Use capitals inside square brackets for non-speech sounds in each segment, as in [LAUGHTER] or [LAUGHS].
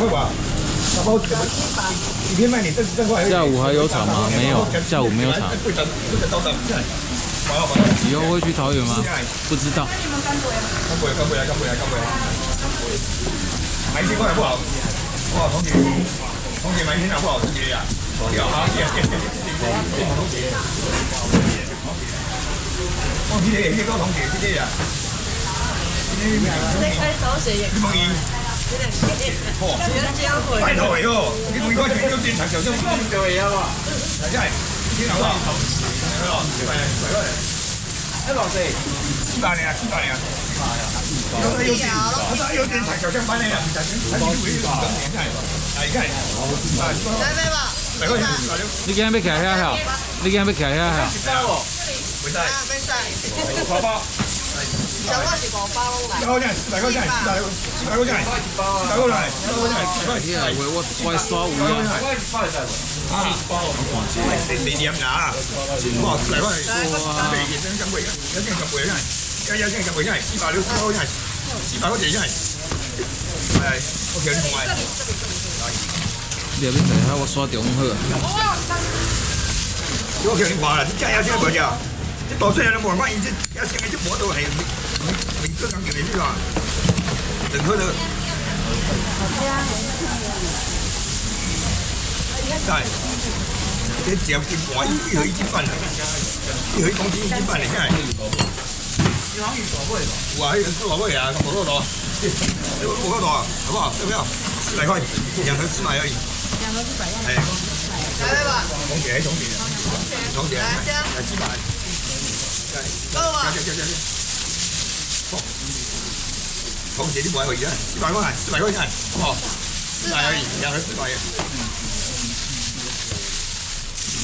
会吧？打包几天卖你这这块？下午还有场吗？没有，下午没有场。以后会去桃园吗？不知道。干杯！干杯！干杯！干杯！买一千块不好，哇，同学，同学买一千好不好？同学呀，掉哈，谢谢谢谢谢谢同学。同学，谢谢高同学，谢谢呀。你开手写也可以。哦，你唔该，你将砖嘛。好，咯，咯，咯，四，零啊，零啊，有点，有砖头，你啊，唔使咁多。你今日咩企喺度？你今日咩企喺度？使，使，使，小我是五包来，四百块钱，四百块钱，四百块，四百块钱，四百块钱，四百块钱，四百块钱，我我我刷五呀。啊，你念哪？哇，四百块，哇，每件真贵，一件就贵啊，一一件就贵啊，四百六，四百块钱，四百块钱真系，系，我叫你同埋。你后边睇下我刷中好啊。我叫你话啦，你真有钱冇呀？ 你多岁人都冇人关，你这有钱嘅这冇都系。明哥讲给你去啊，等喝的。在，这只要斤半，一盒一斤半的，一盒一公斤一斤半的，现在。哇，这个老贵啊，多少多？五个多，好不好？要不要？四百块，两盒四百而已。两盒四百。哎，来吧。同姐，同姐，同姐，来几百。够吧？同姐，你买而已啊，四百 块，四百块钱，好不好？四百而已，两盒四百。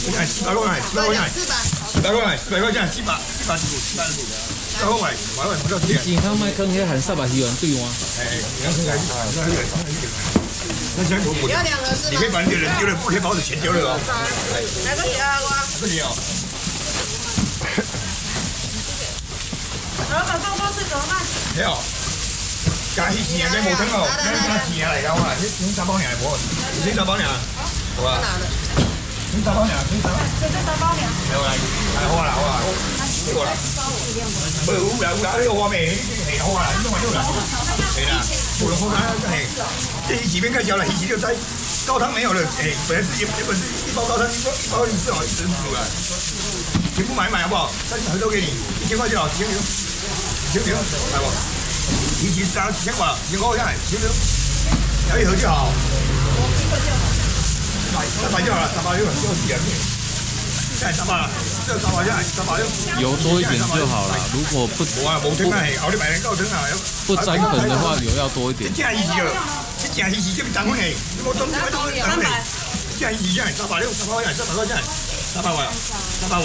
你看四百块，四百块钱，四百块，四百块钱，四百，四百股，四百股，四百块，买买不到钱。健康麦坑遐含三百希元对吗？哎，你看现在，那那那钱我我，你可以把你的人丢了，不可以把我的钱丢了哦。来个几啊？我。这里哦。 老板，打包怎么办？你好，加几啊？加五种哦，加几啊来？我来，你先打包两样。你先打包两。好。我。你打包两，你打包两样。打包两样。来，来货了，我来。你过来，包。没有来，五两你面，你你花了，你往右来。没了，不用说了。哎，这一几片太小了，一几就摘，高汤没有了。哎，本来是原本是一包高汤，一包一四毛，一整煮的。全部买买好不好？三千回给你，一千块就好，一千。少停，大哥，你你咱先吧，你给我下来，十停，哎，小姐好。三把剑啊，三把剑，十点你。油多一点就好了。如果不不不不不沾粉的话，油要多一点。三百六，三百六，三百三百三百三百三百三百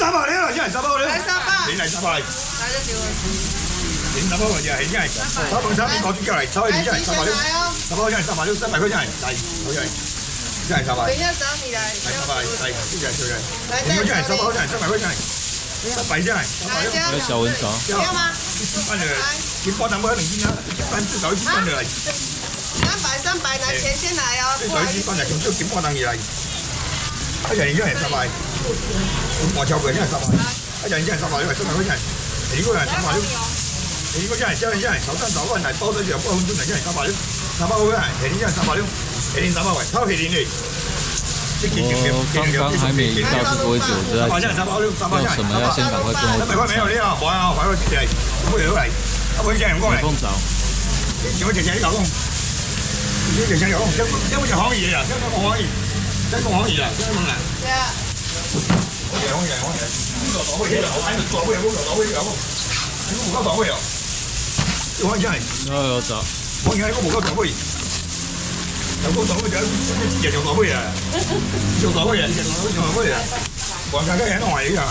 系，三百六啊真系，三百六。嚟三百，你嚟三百。嚟咗少啊。零三百块钱，现在炒饭三米高猪脚嚟，炒一年真系三百六，三百块钱三百六，三百块钱嚟，好嘢，真系三百。等一下找你来。来三百，来，谢谢谢谢。来，你们真系三百块钱，三百块钱，三百真系，三百六。有小文勺。要吗？一半的，一包两包两斤啊，一半至少一半的来。三百三百来，钱先来哦。最少一斤半的，就一包两斤来。 一人一件三百我马乔五也三百二一人三百六四百块钱一个人三百六一个价加一件挑战捣三百六三包五百两件三百六十五元三百块超便宜的这个给给给刚才没领到多久三百块三百块三百块没有料啊还了一点五百块钱一个月工伤喜欢姐姐你搞不姐姐有这这好这就好意啊这么好意在弄黄鱼啊！黄鱼啊！黄鱼！黄鱼！黄鱼！你做大尾，我做小尾；我做小尾，你做。你无够大尾哦！你看一下。哎，有错。我你，我无够大尾。大尾、小尾，就一一样大尾啊！一样大啊！一样大尾啊！我讲讲，现在黄鱼啊！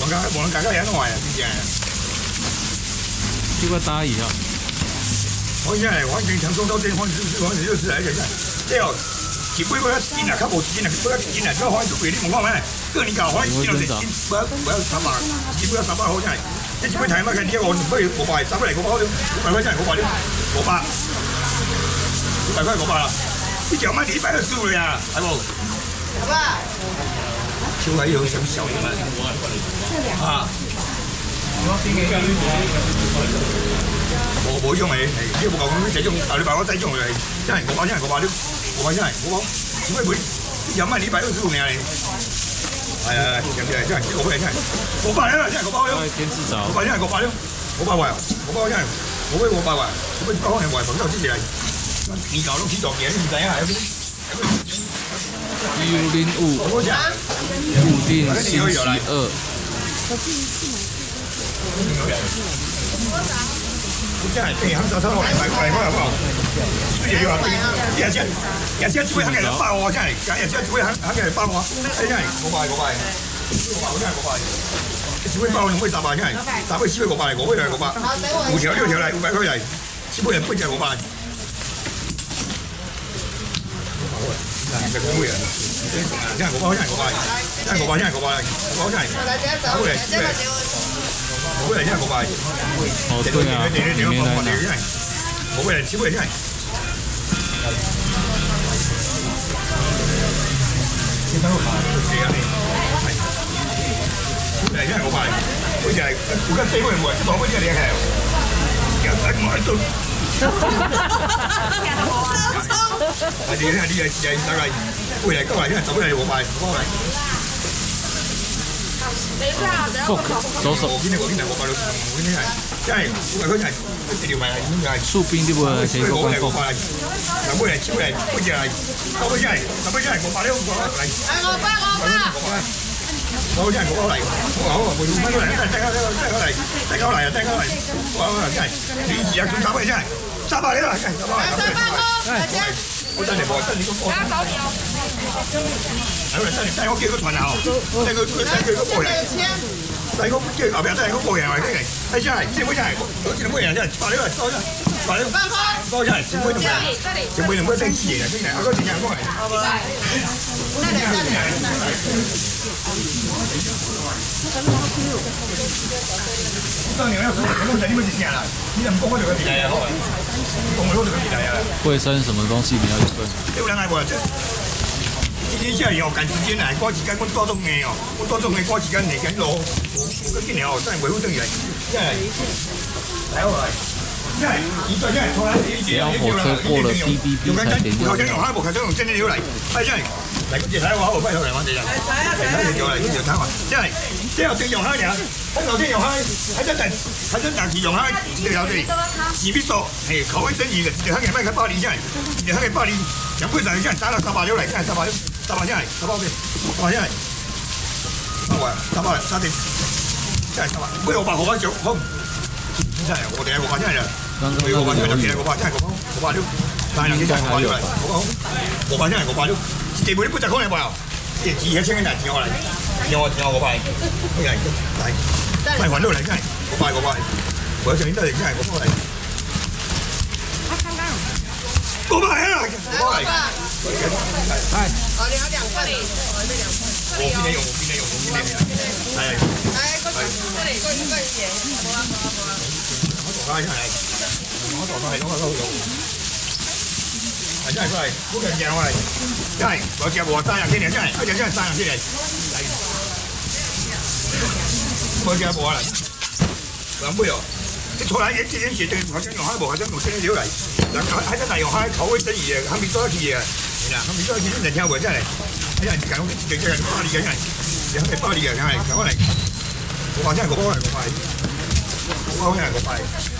我讲，我讲讲，现在黄鱼，你讲啊！这个大鱼啊！黄鱼啊，黄鱼强中斗天，黄鱼是就是来挑战，掉。一杯杯斤啊，较无斤啊，杯斤啊，这个环境贵你唔讲咩？个你搞环境就系斤，不要不要三百，一杯要三百好真系，一杯睇乜嘅？你我唔可以五百，三百嚟五百，五百块真系五百啲，五百。一百块五百啦，你讲乜？你一百二十五呀，系冇？好吧。超位有想小嘅咩？啊！我冇用嚟，呢个冇讲咁这种，大礼拜我仔用嚟，真系我包真系我包了，我包真系我包，点 như này đúng không chín mươi bốn nhắm này đi bãi ở dưới vùng này này này này kiểm tra này có bao nhiêu này có bao nhiêu này có bao nhiêu có bao nhiêu này có bao nhiêu có bao nhiêu có bao nhiêu này có bao nhiêu bao nhiêu có bao nhiêu bao nhiêu phần đầu chứ gì này đi đó nó chỉ đọc nhẹ như thế này Yêu đến ủ Ủ tiền xin xí ở 真系平衡手手落嚟买买开好唔好？输嘢要话，日日日日只会肯嘅包我真系，日日只会肯肯嘅包我，真系我买我买，我买真系我买。只会包用可以十万真系，打开只会我买，我会系我买，五条六条嚟，五百块嚟，只会人杯就系我买。系讲咩啊？真系我包，真系我包，真系我包，真系我包，我包真系。 好嚟，好嚟，真系我包。哦，对啊，里面来拿。好嚟，超嚟真系。先等我买，系啊，系。嚟真系我包，好似系而家四个人喎，一个嗰啲系你系。又系买到。系你呢？啲嘢嘢大概回嚟过嚟，因为走嚟我买过嚟。 左手。我见你我见你我买到，我见你系，真系佢佢真系一条咪系咁样系。树冰啲喎，四个关公。嗱，每嚟超嚟，每只系，嗰杯真系，嗰杯真系我买呢个嚟。系我包我包。我真系我嚟，我好啊，每蚊都嚟，真系真系真系嚟，真系嚟啊，真系嚟，哇真系，你而家仲走嘅真系。三百几啦，三百，三百个， 我真系冇，真系咁多。系咪真系真系我叫个团友，真系佢真系佢嗰个人，真系嗰即系后边真系嗰个人嚟嘅，系真系，师妹真系，好似冇人真系，百几啦，多真，百几，多真系，师妹同埋，师妹同埋真系嘢，真系，阿哥真系过嚟。好吧。当年 卫生什么东西比较有用？今天下雨哦，赶时间来，挂几根，我挂中间哦，我挂中间挂几根，你跟落，我跟进来哦，再维护正源。来，我，来。真係，你再真係從來只要火車過了 BBB 才點用。頭先用開部，頭先用真啲料嚟，係真係。嚟嗰隻睇我，我不如嚟我哋人。係啊，嚟睇住我嚟，跟？住睇我，即係即係正用開嘅，喺頭先用開，喺真係喺真係用開，有哋自必數，係口味真意嘅，就喺嘅咩嘅巴黎真係，就喺嘅巴黎，飲杯上真係打到十八料嚟，真係十八料，十八真係十八嘅，十八真係，十八十八十點，真係十八，每個八號一組，好，真係我哋係個八真係，vâng vâng vâng vâng vâng vâng vâng vâng vâng 나랑 얘기 안 하려. 어? 뭐 반이야, 이거 봐요. 진짜 머리 붙자 거네 봐요. 이 기회 생긴다. 영어. 영어 영어 봐. 야, 이거. 아이. 빨리 완료 lại cái. Có bài có bài. Bởi cho đến đây cái này có bài. Có bài à? Có bài. Hai. Ở đây nó đằng qua đi. Ở đây đằng qua. Đi này, đi này, đi này. Đây. Đây có cái này. Có cái gì? 上来，上来，上来！上来！上来！不敢讲上来，上来！我接货单啊，进来，上来，快点，点！了，人是好像有海货，好像有。海，口味生意，还没做下去，还没做下你，正在挑货上。哎呀，赶，赶紧，赶紧，赶紧，赶紧，赶，赶紧，赶紧，赶紧，赶紧，赶紧，赶紧，赶紧，赶紧，赶紧，赶紧，赶紧，赶紧，赶紧，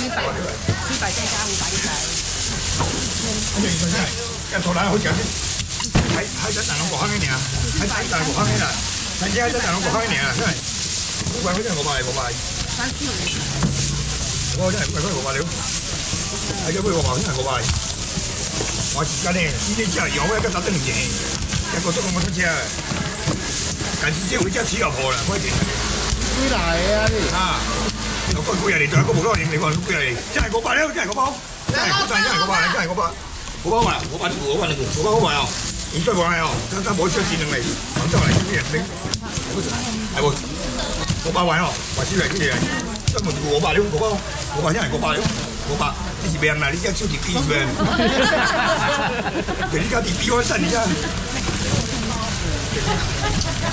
七百，七百再加五百一百。跟住真系，一套奶好似有啲喺喺咗大两个坑嘅年啊，喺喺大两个坑嘅啦，甚至喺咗大两个坑嘅年啊，真系。好贵，真系我买我买。三四五。我真系贵贵我买了，系咗贵我买真系我买。我时间咧，呢啲之后有一个打灯嘅，一个钟我出车，近时先会真系似老婆啦，开电。几大啊你？啊！ 我个个人嚟仲有个冇多影，你话个人嚟，真系我买了，真系我包，真系真系真系我买，真系我包，我包埋，我买我买你，我包好买哦，你再买哦，等等冇出钱嚟，广州嚟啲人拎，系喎，我包埋哦，话少嚟啲嘢，根本我买了，我包，我买真系我买了，我包，你是别人啦，你而家超级低嘅，你而家啲比我细，你而家。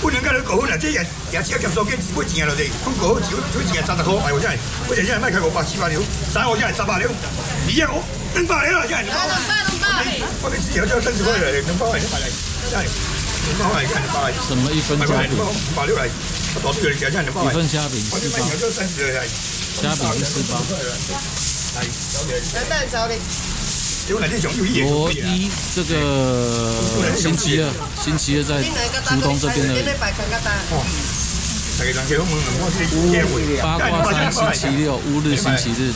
不能干的狗呢这也也是要减少给直播间的人工狗九九十三十块我现在我现在卖开口八七八六三我现在三八六一夜哦等八年了现在我办我们只要三十块了我要交三十块了你帮我办了吧我们只你我办了吧我们只要三十你帮我办了吧我们只要交三你什么一分钱不要你帮我办了吧什么一分钱不要你帮我办了吧一分钱不你帮我办罗一这个星期二，星期二在竹东这边的。八卦山星期六，乌日星期日。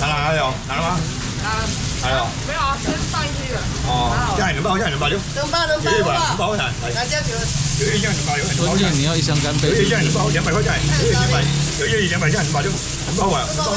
拿了还有，拿了吗？还有。没有啊，先放进去了。哦，加两包，加两包就。两包，两包，两包，两包。辣椒球。有一箱两包，有两包。关键你要一箱干杯。有一箱两包，两百块钱。有一两百，有一两百箱两包就两包完。两包。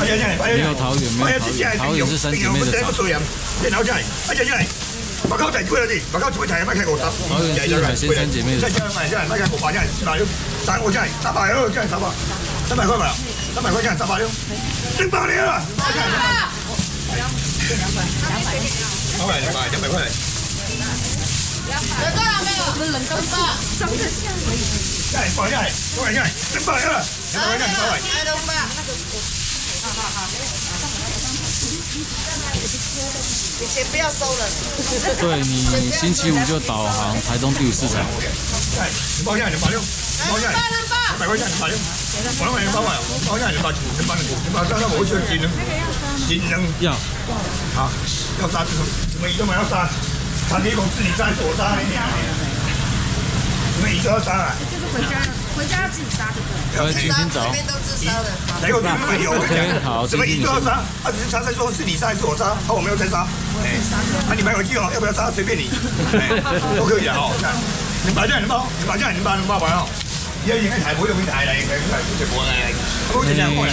没有桃园，没有桃园，桃园是三姐妹的场。白烤仔贵咗啲，白烤菜系乜开过十？桃园是海鲜三姐妹的。真系真系乜开过百真系四百了，三我真系三百了，真系三百，三百块嘛，三百块真系三百了，两百了啦！两百，两百，两百，两 们冷冻吧，真的可以。哎，下来，多少钱？真棒！来来来，老，来冻吧。好好好。你先不。对你星期五就导航台东第五市场。包下两百六，包下两百块钱两百六，两百两百，包下两百九，两百零五，两百三十五，我选技能，技能要，好，要杀这个，怎么一个嘛要杀，他结果自己杀，我杀你。一啊就是回家回家自己杀的。我们了没问题都自杀的。没有没有没有你好什么一二杀他只是他在说是你杀还是我杀？啊我没有在杀。哎。那你买回去哦要不要杀？随便你。[LAUGHS] 都可以啊你把这样你把这你把你爸爸啊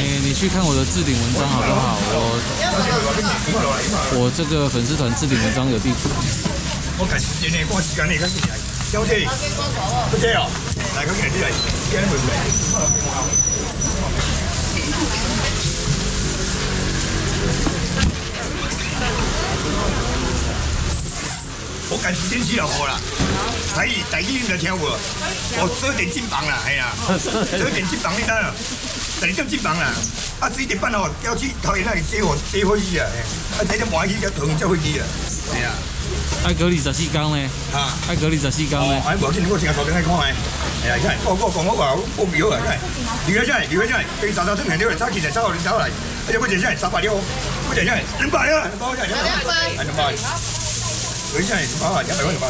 你你去看我的置顶文章好不好我我这个粉丝团置顶文章有地图我赶时间点过去赶哪个你有冇不？驚哦頭。佢驚啊！但係佢其實啲人驚佢命。我近時先知道我啦，第二第二天就跳舞，我衰電肩房啦，係啊，衰電肩房你得啦，第二天肩啦。啊！一点半哦，要去头先那里接我接回去啊！啊，这点晚去要同叫回去啊！对啊。爱隔离十四缸嘞，爱隔离十四缸嘞。哎，无听你个正所定来看来，哎呀，真系，我个讲我话好好妙啊，真系。你个真系，你个真系，你早早出门了，早起来，早后你早后来，哎呀，我真真系三百了，我真真系两百啊，两百，两百，两百，两百，我真系两百啊，两百块两百，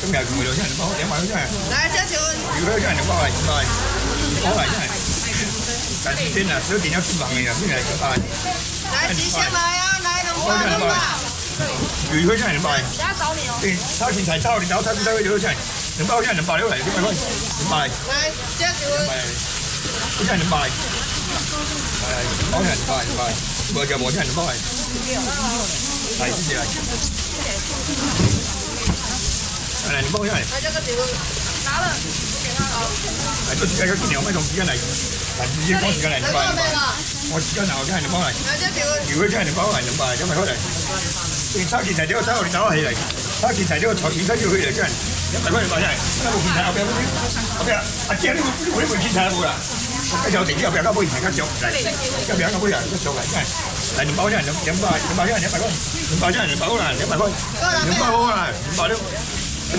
今日唔会两千两百，两百真系。来，加油！你个真系两百块，两百，两百真系。来几千啊？小弟要出门了，你在两百。来几千来啊？来两百，两百。有一块钱两百，等下找你哦。对，炒芹菜炒，然后炒芹菜有一块钱，两百块钱两百六来，两百块，两百，来，这就两百，一下两百，来，包下两百，两百，无就无下两百，来，谢谢来。来，你帮我下来。来这个就拿了，给他哦。来，做时间嗰几年，我咪同时间嚟，嗱，直接讲时间嚟，来两百过没了？我时间嗱，我真系两百嚟，来这就如果真系两百嚟，两百，因为可能， 你炒件柴啲，我炒我哋炒起嚟，炒件柴啲，我炒件柴要起嚟，真系一百块两百真系，一部件柴后边后边阿姐呢个呢个件柴冇啦，跟住我哋呢后边交杯前跟住嚟，后边交杯人都上嚟，真系嚟两百真系两两百，两百真系两百块，两百真系两百啦，两百块，两百好啦，两百六，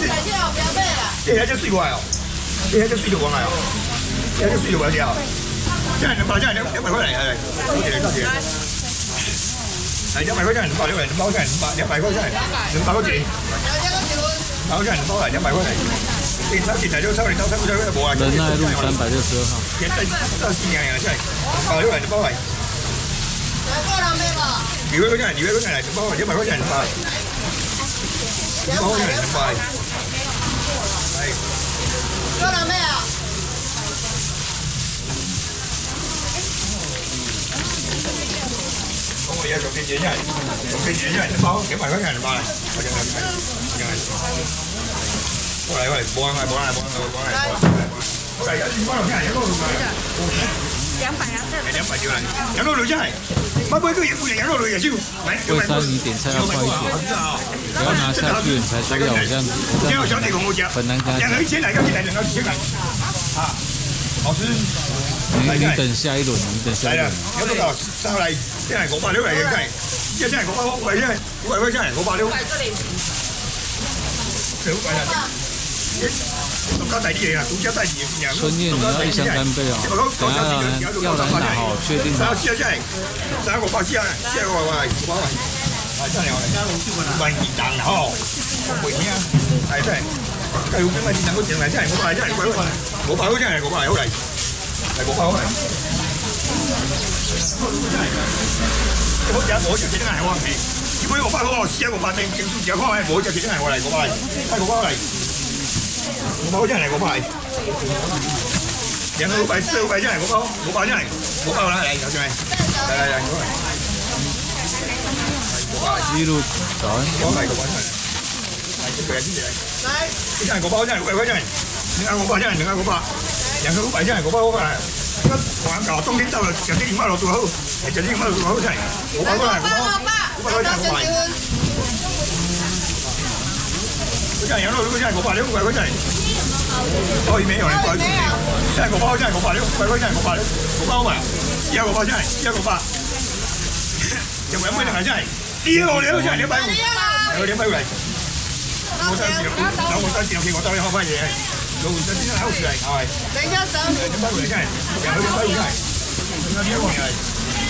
来这好不要背了。呢系只水过嚟哦，呢系只水就过嚟哦，呢系只水就过嚟哦。真系两百，真系两两百块嚟，系多谢你，多谢 你。系两百块真系两百，两百两百真系两百，两百块真系两百块钱，来这个就两百真系两百嚟，两百块嚟。你收钱嚟都收，你收收收冇啊？仁爱路三百六十二号。其实真系四样嘢真系两百两百两百嚟，来过了没有？如果嗰真系，如果嗰真系两百，两百块 我而家做记者真系做记者真系两百，两百块真系两百嚟，我真系真系。过嚟过嚟，冇啊冇啊冇啊冇啊冇啊！我嚟有啲帮我听人有嗰个㗎。两百啊，这两百就来，羊肉炉真系，买买个也不羊肉炉也就买。贵山你点菜要快一点，不要拿下去你才说要我这样子，这样今日小弟同我讲，很难跟他讲两个。一千来，要一来两个一千来，啊，好吃。 你等下一轮，你等下一轮。来了，有多少上来？真系五百了，真系，真系五百，真系，五百，真系，五百了。快点！好快呀！独家代理啊，独家代理，独家代理。春燕，你要一生三倍啊！等下，要得啦，好，确定。三五百，真系，三五百，真系，真五百，五百，五百，五百。快点，快点。万几档啦吼，我未听。系真系，佢有几万几档都听来，真系五百，真系快快，五百好真系，五百好来。này bộ pháo này cái bút giá mỗi giờ chỉ cái này không thì chỉ có một phát thôi chỉ một phát nên chỉ chỉ có hai mỗi giờ chỉ cái này qua này của này hai của này một bao cái này của này dạ nó bảy siêu bảy cái này của bao của bao cái này? Của bao này? Đây cho này đây đây đây của này. Của này đi luôn rồi của này của này? Này cái này cái này của bao cái này? Của bao cái này? Đừng ăn của bao cái này? Đừng ăn của bao? 양쪽 완전히 고바고 가라. 왕가 어떤 게 있다고 전쟁 이만 얻고 하고 전쟁 이만 얻고 하고 차이. 고바고 가라. 고바고 가라. 고바고 가라. cái này nó cái này của bà đấy cái này thôi mẹ rồi cái này của bà cái này của bà đấy cái này của bà đấy của bà mà giờ của bà cái này, giờ của bà [LAUGHS] giờ của em mới được cái này đi rồi đấy cái này đấy bay rồi đấy bay rồi đâu có tao chịu đâu có tao chịu thì có tao không phải vậy 五十五，来，好。等一下，十二米。你看，两百五，两百五，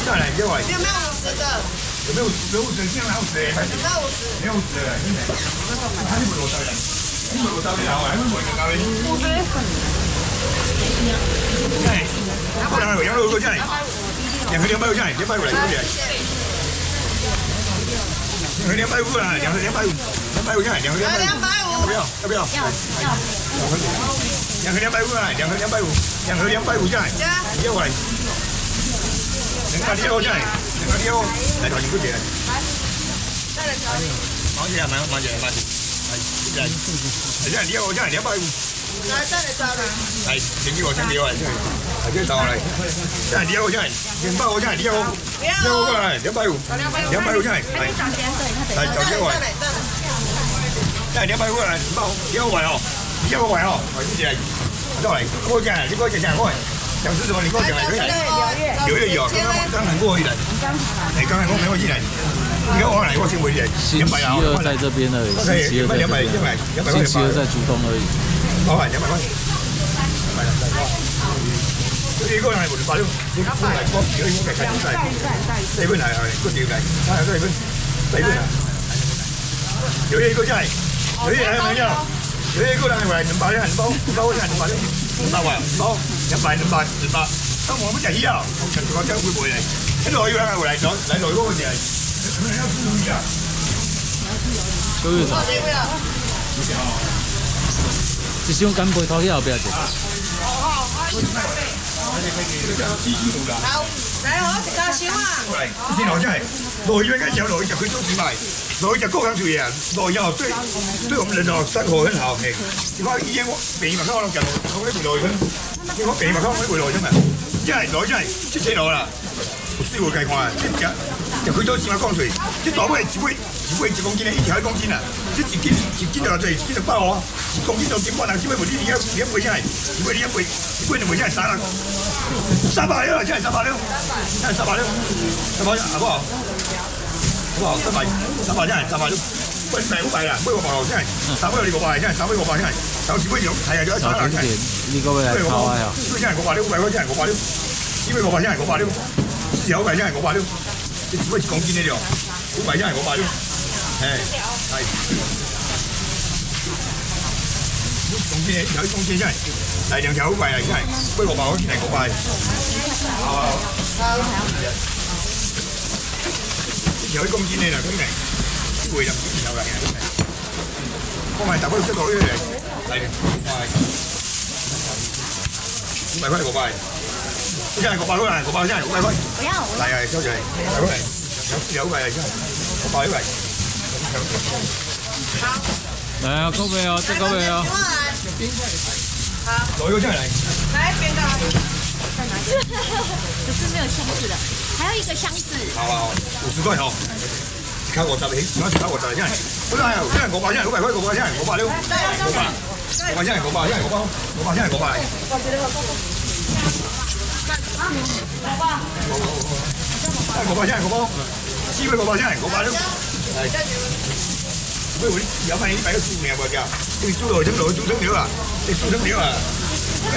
再来一回。有没有五十的？有，没有五十，先来五十。还有五十。没有五十的，兄弟。他不会给我找的，他不会给我找的，好啊，他不会的。五十一份。哎，羊肉羊肉多少？两百五，两百五，两百五，两百五。两百五要两两百五，要不要？要不要？要要。两盒两百五，两盒两百五，两盒两百五要来，要来。两块要来，两块六，来找你不姐。来，再来找你。姐，王王姐，王姐。来，来，你要我，两百五。来，再来找人。来，先给我先给我，先找我来。这样，你要我，两百五这样，你要我，要来，两百五，两百五。这样。来，找钱，对，来，找钱来。哎，两百块来，包，要碗哦，要碗哦，快点起来，过来，过来，你过奖过。想吃什么？你跟我讲来。刘月有，刘有，刚刚刚过来。刚，哎，刚才过没有进来。你跟我来，我先回来。两百二，在这边而已。两百，两百，两百，两百块。在而已。老板，两百块。两百，两百块。一个人五十八六，过来，我来。这边来，过来，这边，这边来。有月，过来。包，没有，没有，没有，没有，够两百，两百，两包，够两百，两包，两百，包，两百，两百，两百。那我们在呀，我们全国交会回来，一路要来你来，来来来，你们在。小雨啊，你是用干杯拖去后边的？好好，阿姨。来，我一个小啊。你老家，我以为该叫老一叫去做几卖。所以就高緊少嘢啊！內有學生，都咁令到學生好享受氣。如果已經俾麥香我諗緊，我呢回內啫，如果俾麥香呢回內啫嘛，一係內真係出錢攞啦，唔需要計我啊，知唔知啊？就佢都試下江水，一攞翻嚟只杯只杯一公斤咧，以前一公斤啊，一自斤自斤就落最，自斤就包我，一公斤就點講啊？只杯無啲而家而家杯真係，只杯一杯，只杯就冇真係散啦，三百了，真係三百了，真係三百了，三百了，好不好？哇！三百三百真係三百都喂平好弊啦，每個房真係三百個幣真係三百個幣真係有時會用睇下咗一打啦真係。呢個咩係靠啊？呢真係個幣都，呢個真係個幣都，呢個幣真係個幣都，有幣真係個幣都，你只不過講堅呢條，好幣真係個幣都，係係。中間有中間真係，第二條好貴啊真係，不過話好似係個幣。gửi công viên đây là cái này cái quỳ đầm cái đầu là cái này con này tạo có được cái tuổi này đây bài bài có này của bài cái này của bài lúc này của bài cái này của bài thôi này này sao vậy bài lúc này giấu bài này chứ của bài lúc này này có về không? Tôi có về không? Đổi cái này. Đấy, bên đó. 可是没有相似的。还有一个箱子。好好好，五十块哦。你看我咋的？你看我咋的？现在不是还有现在五百，现在五百块，五百现在五百六，五百，五百现在五百，现在五百，五百现在五百。五百现在五百，四百五百现在五百六。喂，我有买一百个猪苗不？叫，这个猪肉、猪肉、猪生牛啊，这猪生牛啊。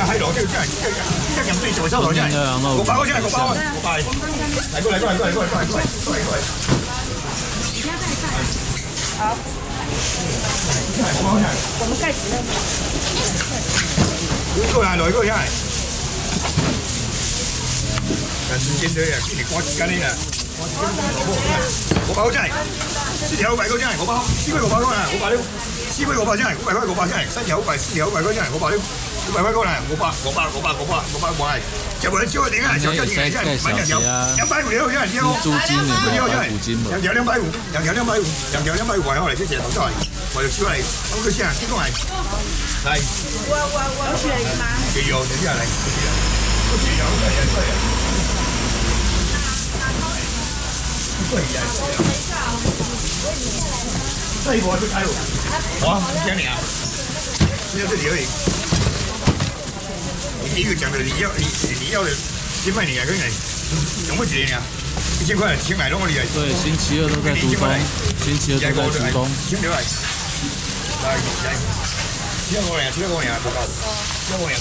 喺度真系真系一一任对做收台真系，个百嗰真系个百，个百，嚟过嚟过嚟过嚟过嚟过嚟过嚟过嚟过嚟。我们盖子呢？呢个系来嗰个真系，人见到啊，见你赶时间呢啊，我包真系，四条好贵嗰真系我包，四杯我包嗰系我包了，四杯我包真系，五百块我包真系，三条好贵，四条好贵嗰真系我包了， 喂喂，過嚟，我包我包我包我包我包過嚟，就冇人燒啊！點解？就真係真係揾人有有擺壺，有人燒，租尖嘅，有人有兩擺壺，人有兩擺壺，人有兩擺壺係我嚟先，成頭出嚟，我就燒嚟，咁佢先係先講係係。喂喂喂，好似嚟㗎嘛？幾樣點知係嚟？好似有嘅人出嚟。貴人，西部都睇喎，好，幾年啊？現在這裡而已。一个讲的你要你你要的七百两块人，弄不起来呀？一千块七百弄不起？对，星期二都在读班，星期二都在施工。来弟们，来来，七个工人，七个工人多搞的，七个工人。